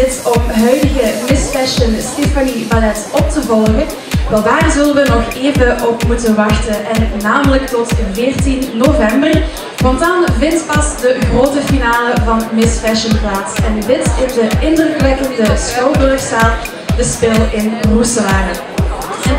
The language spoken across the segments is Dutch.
zit om huidige Miss Fashion Stephanie Ballet op te volgen, wel daar zullen we nog even op moeten wachten. En namelijk tot 14 november. Want dan vindt pas de grote finale van Miss Fashion plaats. En dit is de indrukwekkende Schouwburgzaal, de Spil in Roeselare.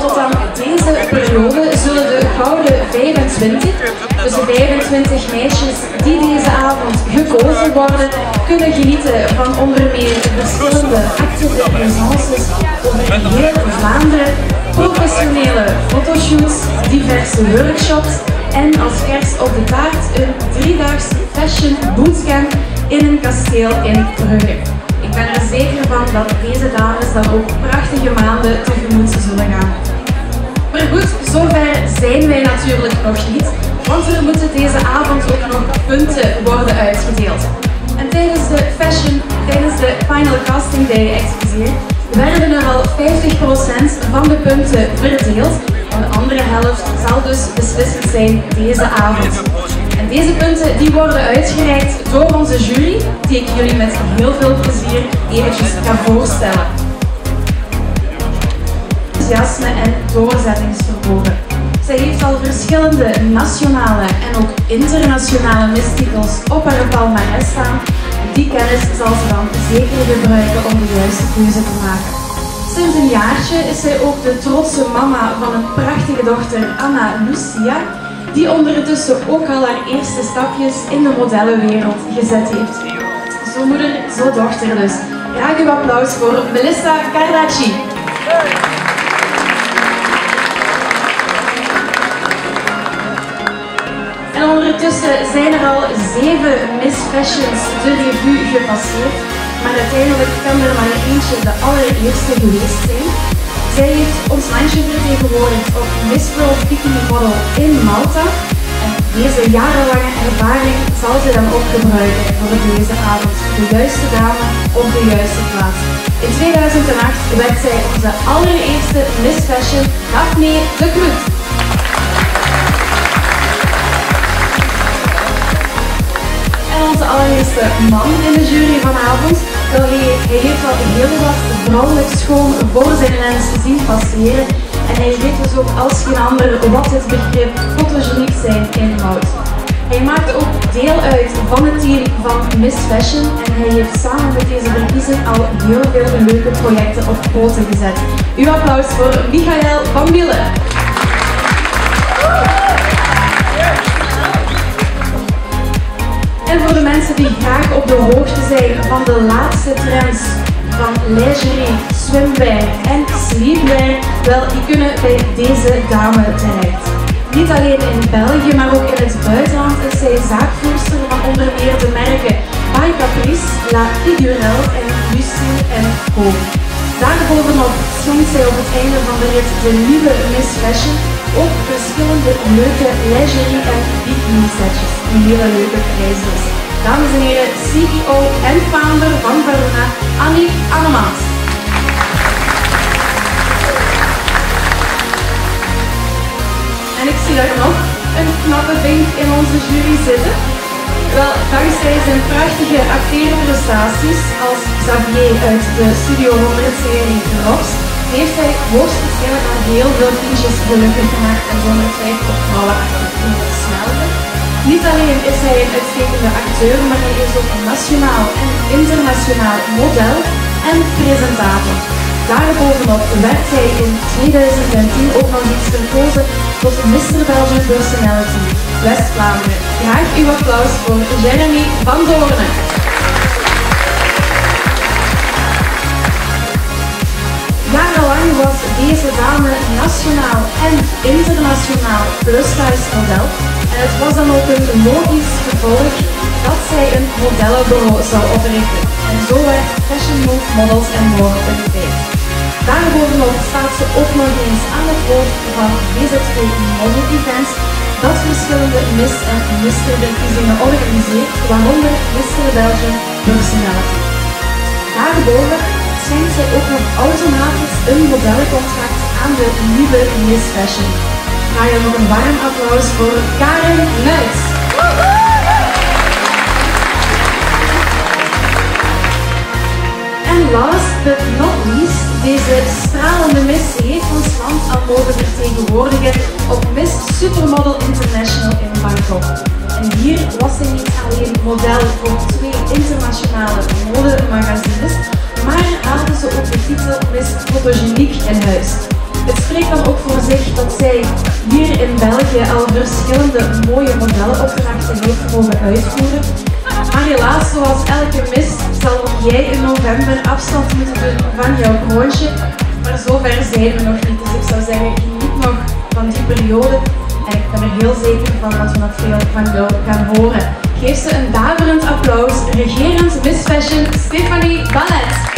Tot aan deze periode zullen de gouden 25, dus de 25 meisjes die deze avond gekozen worden, kunnen genieten van onder meer verschillende acte de over heel Vlaanderen, professionele fotoshoots, diverse workshops en als kerst op de taart een driedaags fashion bootcamp in een kasteel in Brugge. Ik ben er zeker van dat deze dames dan ook prachtige maanden tegemoet zullen gaan. Goed, zover zijn wij natuurlijk nog niet, want er moeten deze avond ook nog punten worden uitgedeeld. En tijdens de fashion, tijdens de final casting day, excuseer, werden er al 50% van de punten verdeeld. En de andere helft zal dus beslissend zijn deze avond. En deze punten die worden uitgereikt door onze jury, die ik jullie met heel veel plezier eventjes ga voorstellen. Enthousiasme en doorzettingsvermogen. Zij heeft al verschillende nationale en ook internationale mistitels op haar palmarès staan. Die kennis zal ze dan zeker gebruiken om de juiste keuze te maken. Sinds een jaartje is zij ook de trotse mama van een prachtige dochter, Anna Lucia, die ondertussen ook al haar eerste stapjes in de modellenwereld gezet heeft. Zo moeder, zo dochter dus. Graag uw applaus voor Melissa Carracci. En ondertussen zijn er al zeven Miss Fashions de revue gepasseerd, maar uiteindelijk kan er maar eentje de allereerste geweest zijn. Zij heeft ons landje vertegenwoordigd op Miss World Bikini Model in Malta. En deze jarenlange ervaring zal ze dan ook gebruiken voor deze avond. De juiste dame op de juiste plaats. In 2008 werd zij onze allereerste Miss Fashion Daphne de Kloet. Allereerste man in de jury vanavond, hij, heeft al heel wat vrouwelijk schoon voor zijn lens zien passeren. En hij weet dus ook als geen ander wat het begrip fotogeniek zijn inhoudt. Hij maakt ook deel uit van het team van Miss Fashion en hij heeft samen met deze verkiezing al heel veel leuke projecten op poten gezet. Uw applaus voor Michael van Bielen. Die graag op de hoogte zijn van de laatste trends van lingerie, swimwear en sleepwear, wel, die kunnen bij deze dame terecht. Niet alleen in België, maar ook in het buitenland is zij zaakvoerster van onder meer de merken By Caprice, La Figurelle en Lucille Co. Daarbovenop schonkt zij op het einde van de rit de nieuwe Miss Fashion ook verschillende leuke lingerie en bikini setjes. Een hele leuke prijs dus. Dames en heren, CEO en founder van Varuna, Annie Annemans. En ik zie daar nog een knappe vink in onze jury zitten. Wel, dankzij zijn prachtige acteerprestaties als Xavier uit de Studio 100-serie Drops, heeft hij hoogstwaarschijnlijk al heel veel kindjes gelukkig gemaakt en zonder twijfel vrouwen achter het smelten. Niet alleen is hij een uitstekende acteur, maar hij is ook nationaal en internationaal model en presentator. Daarbovenop werd hij in 2010 ook nog eens verkozen tot Mr. Belgian Personality West-Vlaanderen. Graag uw applaus voor Jeremy van Doornen. Jarenlang was deze dame nationaal en internationaal plus-size model. En het was dan ook een logisch gevolg dat zij een modellenbureau zou oprichten. En zo werd Fashion Move Models and More een feit. Daarbovenop staat ze ook nog eens aan het hoofd van VZW Model Events, dat verschillende Miss en Mister verkiezingen organiseert, waaronder Mister Belgium Personality. Daarboven schenkt zij ook nog automatisch een modellencontract aan de nieuwe Miss Fashion. Ga je nog een warm applaus voor Karen Nuits. En but not least, deze stralende Miss heeft ons land al mogen vertegenwoordigen op Miss Supermodel International in Bangkok. En hier was ze niet alleen model voor twee internationale modemagazines, maar haalde ze ook de titel Miss Photogeniek in huis. Het spreekt dan ook voor zich dat zij hier in België al verschillende mooie modellenopdrachten heeft mogen uitvoeren. Maar helaas, zoals elke mis, zal ook jij in november afstand moeten doen van jouw kroontje. Maar zover zijn we nog niet, dus ik zou zeggen, geniet nog van die periode. En ik ben er heel zeker van dat we nog veel van jou gaan horen. Geef ze een daverend applaus, regerend Miss Fashion Stephanie Ballet.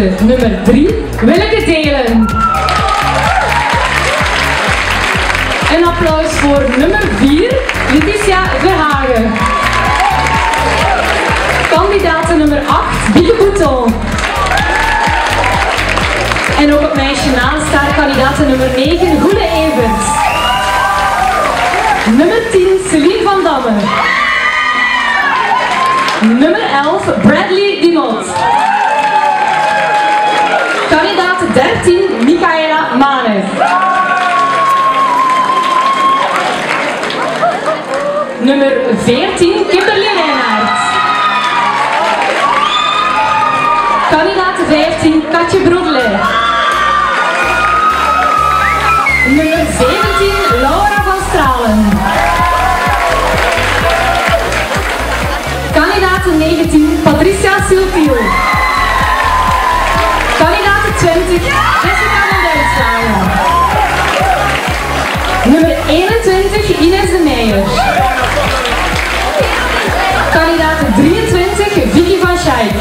Nummer 3 willen delen. Een applaus voor nummer 4, Letitia Verhagen. Kandidaat nummer 8, Bieke Bouton. En ook het meisje naast haar, kandidaat nummer 9, Goede Evers. Nummer 10, Celine van Damme. Nummer 11, Bradley Dinot. Manes. Nummer 14, Kimberly Reinhardt. Kandidaat 15, Katje Broedle. Nummer 17, Laura van Stralen. Kandidaat 19, Patricia Siltiel. Ines de Meijer. Kandidaat 23, Vicky van Schaik.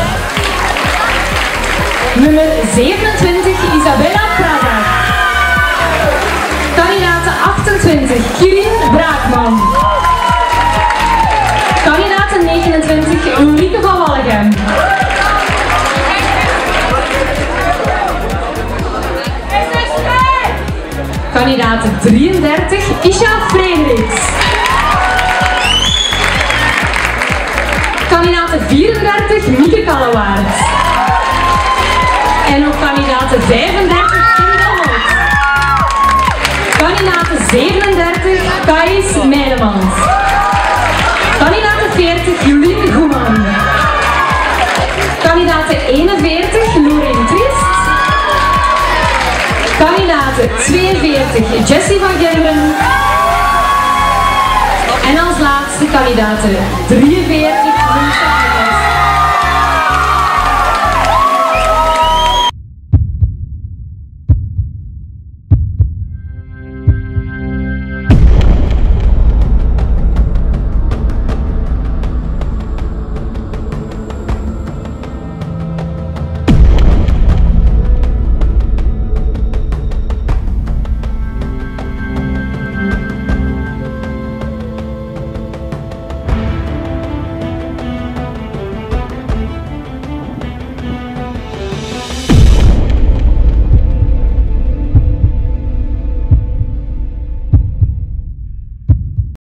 Nummer 27, Isabella Prada. Kandidaat 28, Kirin Kandidaat 33, Isha Frederiks. Kandidaat 34, Mieke Kallewaard. En ook kandidaat 35, Kim Delmoot. Kandidaat 37, Thais Meijlemans. Kandidaat 40, Jolien Goeman. Kandidaat 41, 42, Jessie van Gerben. En als laatste kandidaat 43,